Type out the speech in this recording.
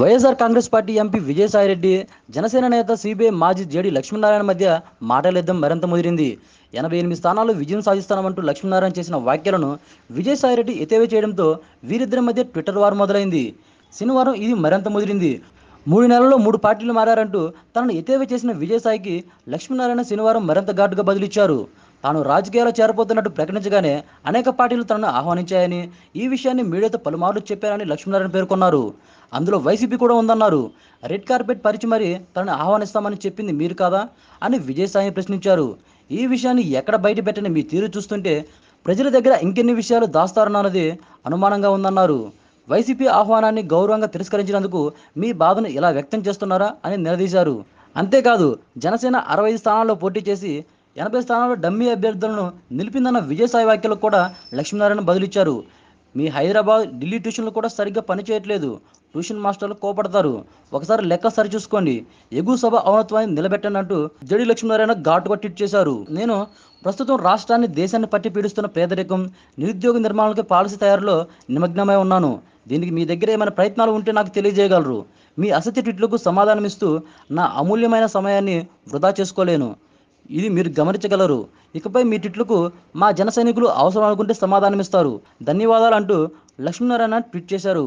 YSR Congress party MP Vijayasai Reddy Janasena నేత CBI మాజీ JD Lakshminarayana మధ్య మాటలేద్దం మరింత ముదిరింది. ఎనభై ఎనిమిది స్థానాలు విజయం సాధిస్తామంటూ లక్ష్మీనారాయణ చేసిన వ్యాఖ్యలను విజయసాయిరెడ్డి ఎతేవే చేయడంతో వీరిద్దరి మధ్య ట్విట్టర్ వార్ మొదలైంది. శనివారం ఇది మరింత ముదిరింది. మూడు నెలల్లో మూడు పార్టీలు మారారంటూ తనను ఎతేవే చేసిన విజయసాయికి లక్ష్మీనారాయణ శనివారం మరింత ఘాటుగా బదిలిచ్చారు. తాను రాజకీయాల్లో చేరబోతున్నట్టు ప్రకటించగానే అనేక పార్టీలు తనను ఆహ్వానించాయని ఈ విషయాన్ని మీడియాతో పలుమార్లు చెప్పారని లక్ష్మీనారాయణ పేర్కొన్నారు. అందులో వైసీపీ కూడా ఉందన్నారు. రెడ్ కార్పెట్ పరిచి మరీ తనను ఆహ్వానిస్తామని చెప్పింది మీరు కాదా అని విజయసాయి ప్రశ్నించారు. ఈ విషయాన్ని ఎక్కడ బయట పెట్టని మీ తీరు చూస్తుంటే ప్రజల దగ్గర ఇంకెన్ని విషయాలు దాస్తారన్నది అనుమానంగా ఉందన్నారు. వైసీపీ ఆహ్వానాన్ని గౌరవంగా తిరస్కరించినందుకు మీ బాధను ఇలా వ్యక్తం చేస్తున్నారా అని నిలదీశారు. అంతేకాదు జనసేన అరవై ఐదు స్థానాల్లో పోటీ చేసి ఎనభై స్థానాల్లో డమ్మీ అభ్యర్థులను నిలిపిందన్న విజయసాయి వ్యాఖ్యలకు కూడా లక్ష్మీనారాయణ బదులిచ్చారు. మీ హైదరాబాద్ ఢిల్లీ ట్యూషన్లు కూడా సరిగ్గా పనిచేయట్లేదు. ట్యూషన్ మాస్టర్లు కోపడతారు. ఒకసారి లెక్క సరిచూసుకోండి ఎగువ సభ ఔనత్వాన్ని నిలబెట్టనంటూ జడి లక్ష్మీనారాయణ ఘాటుగా ట్వీట్ చేశారు. నేను ప్రస్తుతం రాష్ట్రాన్ని దేశాన్ని పట్టి పీడిస్తున్న పేదరికం నిరుద్యోగ నిర్మాణాలకి పాలసీ తయారులో నిమగ్నమై ఉన్నాను. దీనికి మీ దగ్గర ఏమైనా ప్రయత్నాలు ఉంటే నాకు తెలియజేయగలరు. మీ అసత్య ట్వీట్లకు సమాధానమిస్తూ నా అమూల్యమైన సమయాన్ని వృధా చేసుకోలేను. ఇది మీరు గమనించగలరు. ఇకపై మీ ట్విట్లకు మా జన సైనికులు అవసరం అనుకుంటే సమాధానమిస్తారు. ధన్యవాదాలు అంటూ లక్ష్మీనారాయణ ట్వీట్ చేశారు.